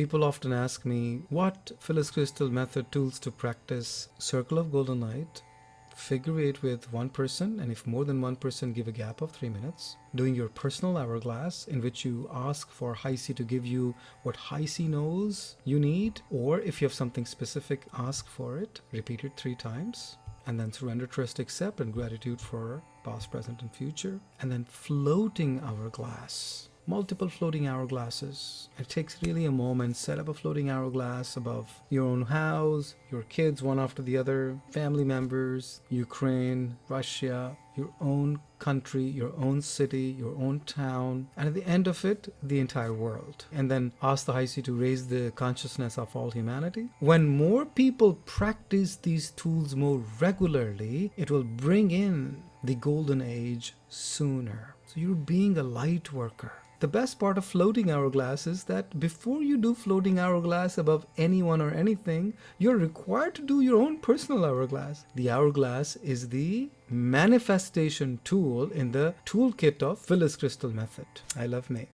People often ask me what Phyllis Krystal method tools to practice Circle of Golden Light, figure eight with one person, and if more than one person, give a gap of three minutes. Doing your personal hourglass, in which you ask for High C to give you what High C knows you need, or if you have something specific, ask for it. Repeat it three times. And then surrender, trust, accept, and gratitude for past, present, and future. And then floating hourglass multiple floating hourglasses. It takes really a moment. Set up a floating hourglass above your own house, your kids, one after the other, family members, Ukraine, Russia, your own country, your own city, your own town, and at the end of it, the entire world. And then ask the High C to raise the consciousness of all humanity. When more people practice these tools more regularly, it will bring in the golden age sooner. So you're being a light worker. The best part of floating hourglass is that before you do floating hourglass above anyone or anything, you're required to do your own personal hourglass. The hourglass is the manifestation tool in the toolkit of Phyllis Krystal method. I love May.